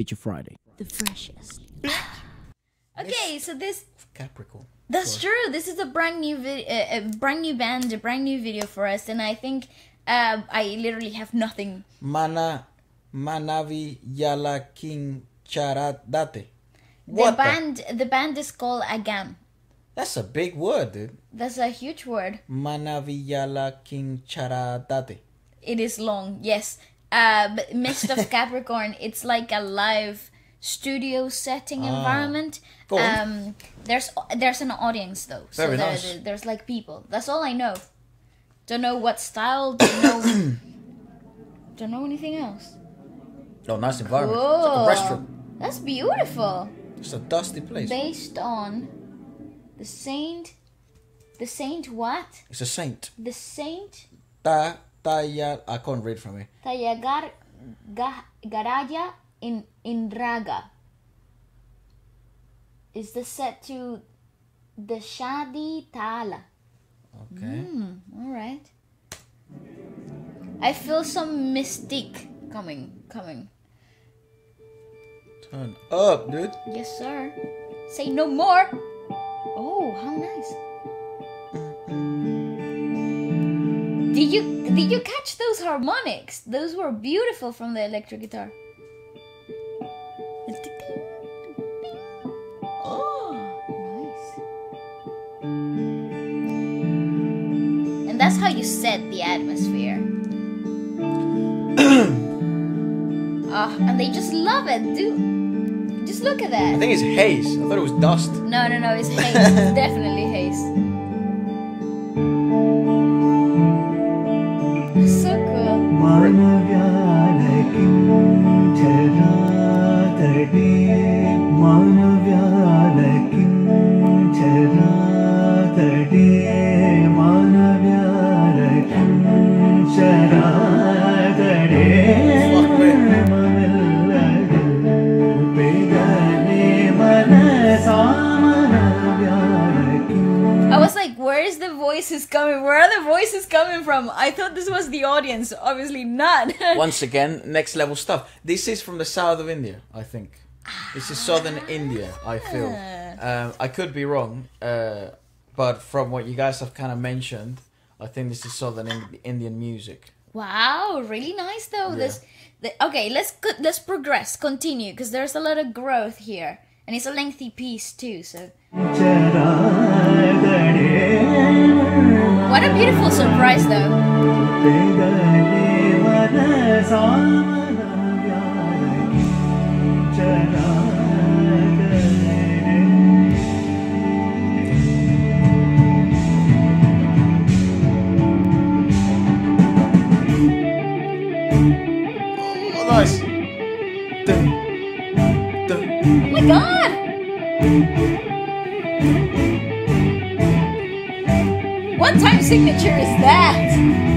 Feature Friday. The freshest. okay, so this Capricorn. That's true. This is a brand new vid- uh, a brand new band, a brand new video for us, and I think uh, I literally have nothing. Mana Manavi Yala King Charadate. The What the? band, the band is called Agam. That's a big word, dude. That's a huge word. Manavi Yala King Charadate. It is long, yes. Uh, but Mist of Capricorn, it's like a live studio setting environment. Ah. Go. Um, there's there's an audience though, so Very there, nice. there- there's like people. That's all I know. Don't know what style. Don't know. don't know anything else. Oh, nice environment. It's like a restaurant. That's beautiful. It's a dusty place. Based on the saint, the saint what? It's a saint. The saint Ta Taya. I can't read from here. Tayagar Ga- Garaya in in Raga. Is the set to the Shadi Tala. Okay. Hmm, all right. I feel some mystique coming, coming. Turn up, dude. Yes, sir. Say no more. Oh, how nice. Did you did you catch those harmonics? Those were beautiful from the electric guitar. Oh, nice. And that's how you set the atmosphere. Ah, and they just love it, dude. Just look at that. I think it's haze. I thought it was dust. No, no, no, it's haze. Definitely Where are the voices coming from? I thought this was the audience. Obviously not. Once again, next level stuff. This is from the south of India, I think. This is southern India, I feel. Um, I could be wrong, uh, but from what you guys have kind of mentioned, I think this is southern in- Indian music. wow, really nice though. This, the, okay, let's let's progress, continue, because there's a lot of growth here, and it's a lengthy piece too. So, what a beautiful surprise though. Oh, nice! Oh my god! What time signature is that?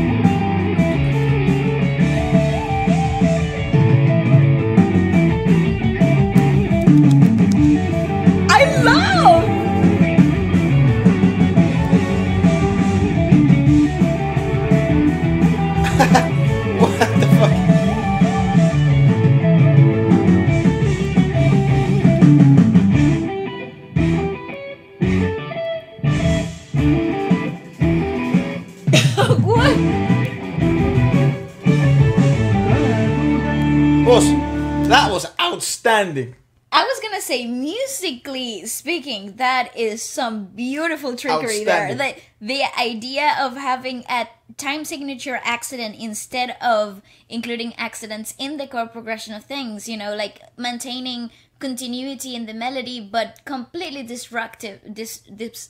Outstanding. I was gonna say, musically speaking, that is some beautiful trickery there. The, the idea of having a time signature accident instead of including accidents in the chord progression of things, you know, like maintaining continuity in the melody, but completely disruptive, dis, dis,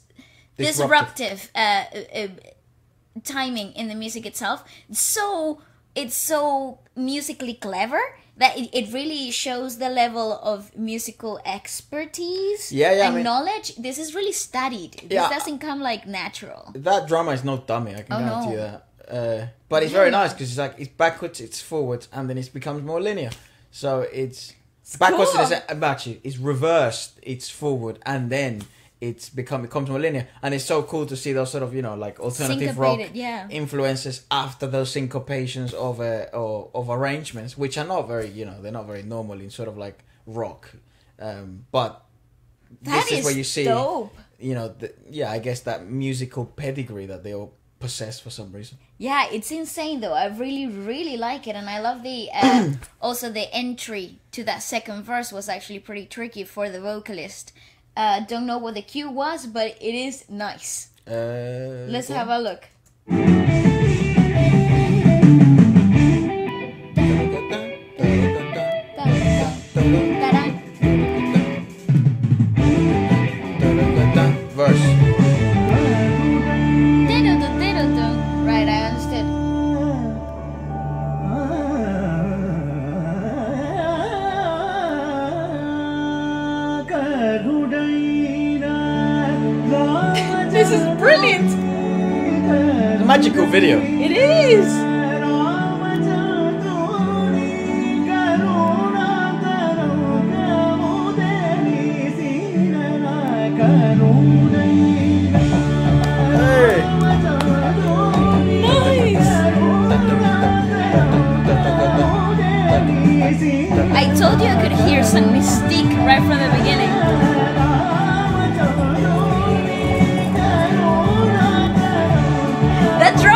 disruptive, uh, uh, timing in the music itself. So it's so musically clever that it, it really shows the level of musical expertise Yeah, yeah, I and mean- knowledge. This is really studied. This Yeah. doesn't come like natural. That drama is no dummy, I can Oh, guarantee no. that. Uh, but it's very nice because it's like it's backwards, it's forwards, and then it becomes more linear. So it's, backwards cool. is actually it's reversed, it's forward, and then it's become it comes more linear, and it's so cool to see those sort of you know like alternative rock yeah. influences after those syncopations of uh, or, of arrangements, which are not very you know they're not very normal in sort of like rock, um, but That this is, where you see dope. you know the, yeah I guess that musical pedigree that they all possess for some reason. Yeah, it's insane though. I really, really like it, and I love the uh, also the entry to that second verse was actually pretty tricky for the vocalist. Uh, don't know what the cue was, but it is nice. Uh, Let's have a look. Video. It is. Hey. I told you I could hear some mystique right from the beginning.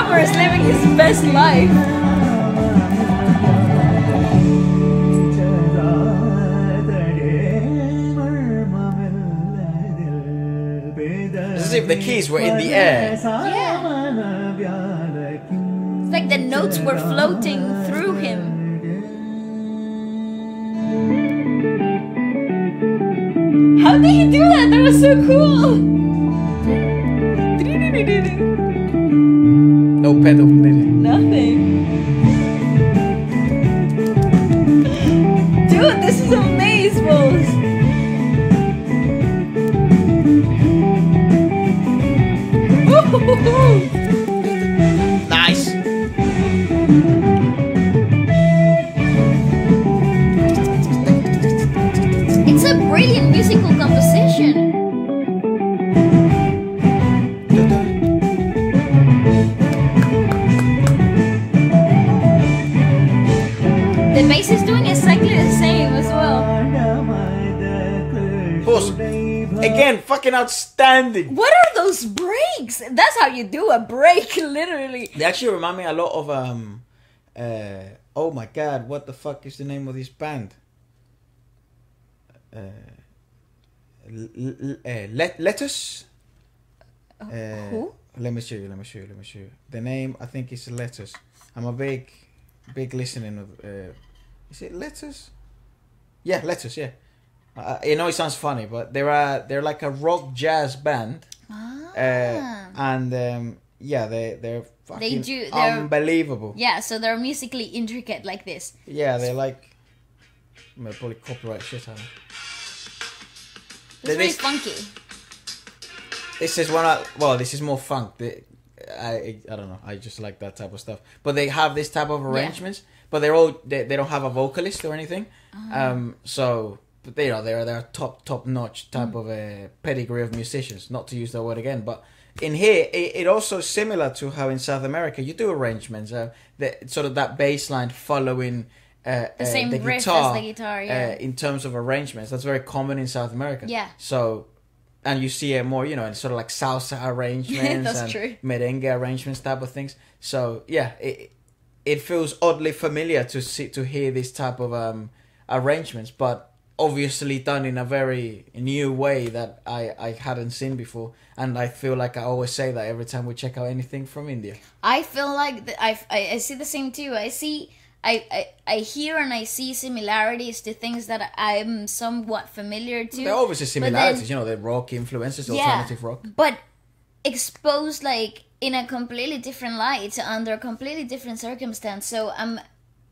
That is living his best life. As if the keys were in the air. Yeah. It's like the notes were floating through him. How did he do that? That was so cool. Again, fucking outstanding. What are those breaks? That's how you do a break, literally. They actually remind me a lot of um, uh, oh my god, what the fuck is the name of this band? Uh, l- l- uh, let Lettuce. Uh, who? Let me show you. Let me show you. Let me show you. The name I think is Lettuce. I'm a big, big listening of. Uh, is it Lettuce? Yeah, Lettuce. Yeah. Uh, you know it sounds funny, but they're a, they're like a rock jazz band. Ah. Uh, and um, yeah, they they're fucking do- they're- unbelievable. Yeah. yeah, so they're musically intricate like this. Yeah, they're like. I'm gonna probably copyright shit out. It's very This- funky. This is one. Of, well, this is more funk. The, I I don't know. I just like that type of stuff. But they have this type of arrangements. But they're all they, they don't have a vocalist or anything. Ah. Um. So. But they, you know, they're they're top top notch type Mm. of a pedigree of musicians. Not to use that word again, but in here it, it also similar to how in South America you do arrangements. Uh, the, sort of that bassline following uh, The uh, same the riff as guitar, the guitar, yeah. uh, in terms of arrangements, that's very common in South America. Yeah. So, and you see it more, you know, in sort of like salsa arrangements and true. merengue arrangements type of things. So yeah, it it feels oddly familiar to see to hear this type of um arrangements, but obviously done in a very new way that I I hadn't seen before, and I feel like I always say that every time we check out anything from India. I feel like the, I, I I see the same too. I see I, I I hear and I see similarities to things that I'm somewhat familiar to. There are obviously but then- similarities, you know, the rock influences, alternative rock. But exposed like in a completely different light under a completely different circumstance. So I'm.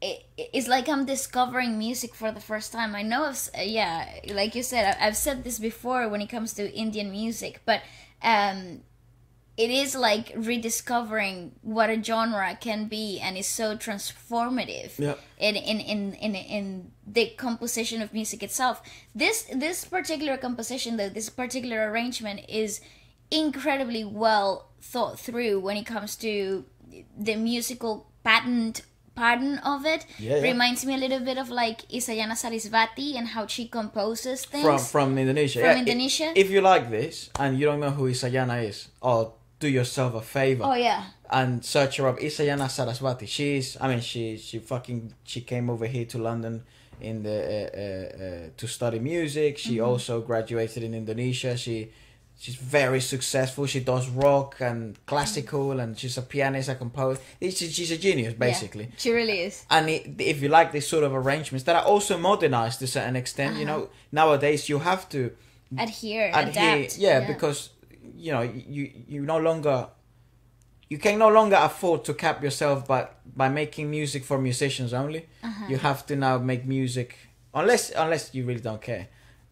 It, it's like I'm discovering music for the first time. I know, I've, uh, yeah, like you said, I've said this before when it comes to Indian music, but um, it is like rediscovering what a genre can be and is so transformative Yeah. in, in, in, in, in the composition of music itself. This this particular composition though, this particular arrangement is incredibly well thought through when it comes to the musical patent pattern of it. Yeah, yeah. Reminds me a little bit of like Isyana Sarasvati and how she composes things. from from Indonesia. From Yeah, Indonesia? If you like this and you don't know who Isyana is, or do yourself a favor oh yeah. and search her up. Isyana Sarasvati. She's, I mean, she she fucking she came over here to London in the uh, uh, uh, to study music. She Mm-hmm. also graduated in Indonesia. She she's very successful. She does rock and classical, and she's a pianist, a composer. She's, she's a genius, basically. Yeah, she really is. And it, if you like this sort of arrangements that are also modernized to a certain extent, you know, nowadays you have to Adhere, adhere, adapt. yeah, because you know you you no longer you can no longer afford to cap yourself by by making music for musicians only. Uh-huh. You have to now make music unless unless you really don't care.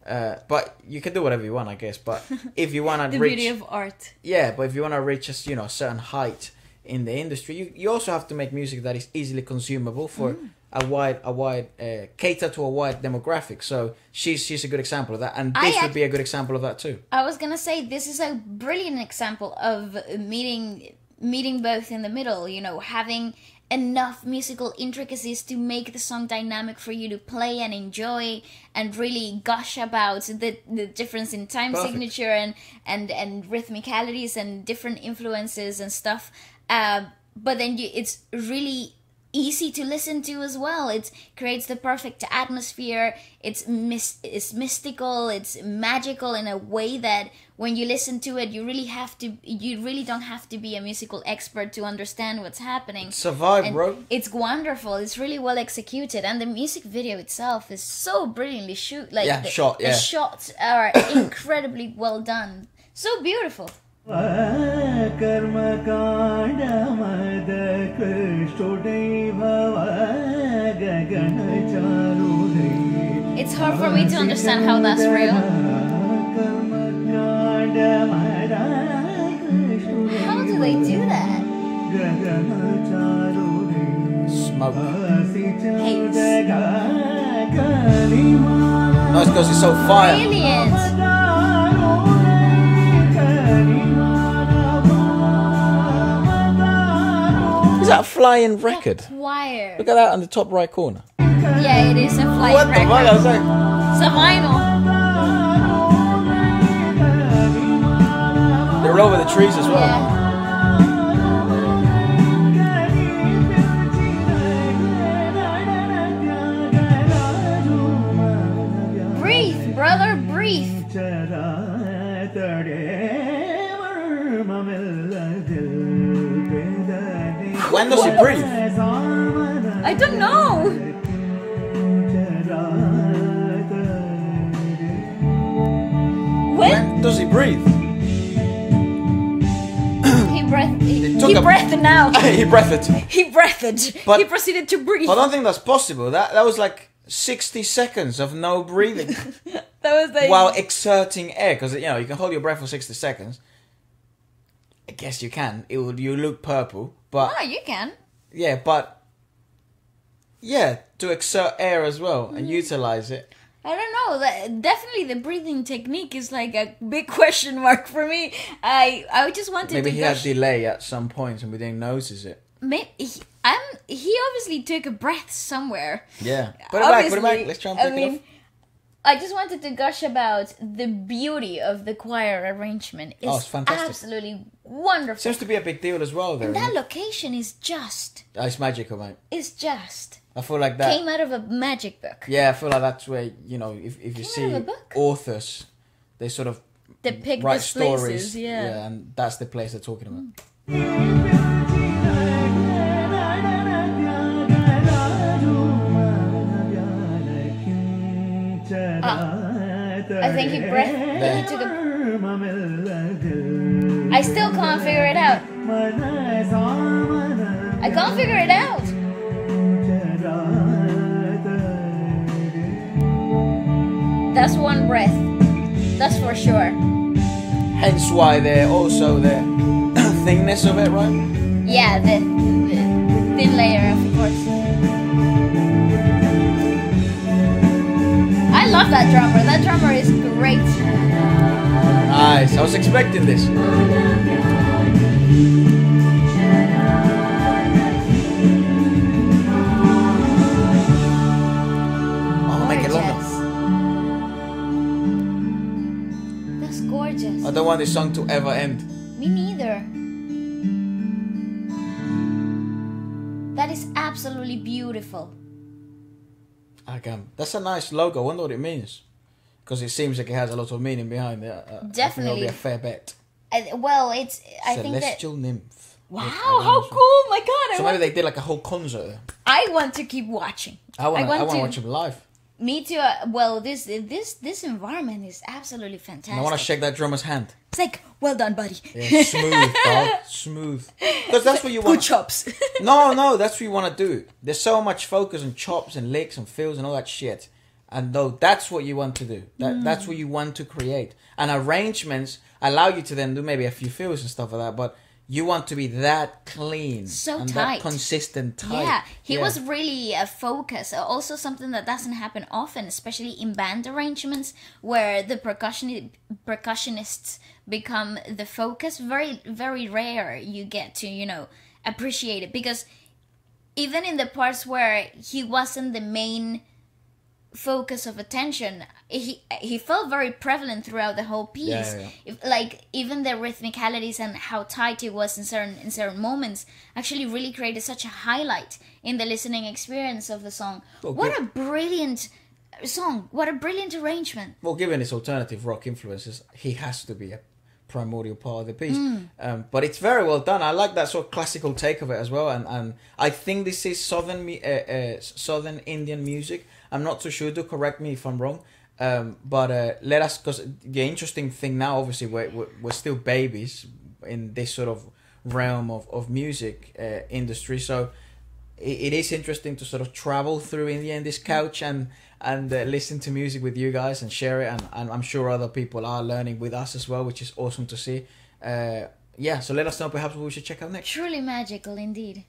Uh, but you can do whatever you want, I guess. But if you want to the reach, beauty of art. yeah, but if you want to reach a you know a certain height in the industry, you, you also have to make music that is easily consumable for Mm. a wide a wide uh, cater to a wide demographic. So she's she's a good example of that, and I this would ac- be a good example of that too. I was gonna say this is a brilliant example of meeting meeting both in the middle. You know, having enough musical intricacies to make the song dynamic for you to play and enjoy and really gush about the the difference in time Perfect. signature and and and rhythmicalities and different influences and stuff. Uh, but then you, it's really easy to listen to as well. It creates the perfect atmosphere. It's mis- it's mystical. It's magical in a way that when you listen to it, you really have to. You really don't have to be a musical expert to understand what's happening. It's a vibe, And bro. It's wonderful. It's really well executed, and the music video itself is so brilliantly shoot. Like Yeah, the, shot, the yeah. shots are incredibly well done. So beautiful. कर्मकाण्डमद कृष्टुदैभव गगनचारुदै It's hard for me to understand how that's real. How do they do that? Smoke. Haze. No, it's because it's so fire. Brilliant. That a flying record? Choir. Look at that on the top right corner. Yeah, it is a flight What the fuck? I record. was like, It's a vinyl. they're over the trees as well. Yeah. When does he breathe? I don't know. When does he breathe? he breathed, he, he breathed now. he breathed. He breathed. But- he proceeded to breathe. I don't think that's possible. That that was like sixty seconds of no breathing That was like while exerting air. Because you know you can hold your breath for sixty seconds. I guess you can. It would you look purple, but Oh, you can. yeah, but yeah, to exert air as well and mm. utilize it. I don't know. That, definitely, the breathing technique is like a big question mark for me. I I just wanted Maybe to. he had delay at some point and we didn't notice it. May- he, I'm. He obviously took a breath somewhere. Yeah, put it back. Put it back. Let's try and I pick it mean, up. I just wanted to gush about the beauty of the choir arrangement. Oh, it's, Oh, it's fantastic. absolutely wonderful. Seems to be a big deal as well. There, that location is just. oh, it's magical, mate. It's just. I feel like that. Came out of a magic book. Yeah, I feel like that's where you know if if you see of a book. authors, they sort of Depict write stories. places. Yeah. and that's the place they're talking about. I think he breath. He took a. I still can't figure it out. I can't figure it out. That's one breath. That's for sure. Hence why they're also the thinness of it, right? Yeah, the, the thin layer, of course. I love that drummer. That drummer is great. Nice. I was expecting this. Make it longer. Gorgeous. That's gorgeous. I don't want this song to ever end. Me neither. That is absolutely beautiful. I can. That's a nice logo. I wonder what it means. Because it seems like it has a lot of meaning behind it. I think Definitely. be a fair bet. Uh, well, it's. I think that. Celestial nymph. Wow! How cool! My God, I So want. maybe they did like a whole concert. I want to keep watching. I want. I want want to watch him live. Me too. Uh, well, this this this environment is absolutely fantastic. And I want to shake that drummer's hand. It's like, well done, buddy. Yeah, smooth, dog. Smooth. Because that's what you Good want. chops. No, no, that's what you want to do. There's so much focus on chops and licks and fills and all that shit. And though that's what you want to do. That mm. that's what you want to create. And arrangements allow you to then do maybe a few fills and stuff like that, but you want to be that clean So and tight. that consistent tight. Yeah, he Yeah. was really a focus. Also, something that doesn't happen often, especially in band arrangements, where the percussion percussionists become the focus. Very, very rare you get to you know appreciate it because even in the parts where he wasn't the main focus of attention he he felt very prevalent throughout the whole piece Yeah, yeah, yeah. If, like even the rhythmicalities and how tight it was in certain in certain moments actually really created such a highlight in the listening experience of the song Well, what good. a brilliant song what a brilliant arrangement Well, given his alternative rock influences, he has to be a primordial part of the piece. Mm. Um, but it's very well done. I like that sort of classical take of it as well, and, and I think this is southern uh, uh, southern Indian music. I'm not too sure. Do correct me if I'm wrong. Um, but uh, let us, because the interesting thing now, obviously, we're, we're, we're still babies in this sort of realm of, of music uh, industry. So it, it is interesting to sort of travel through India in this couch and and uh, listen to music with you guys and share it. And, and I'm sure other people are learning with us as well, which is awesome to see. Uh, yeah, so let us know perhaps what we should check out next. truly magical indeed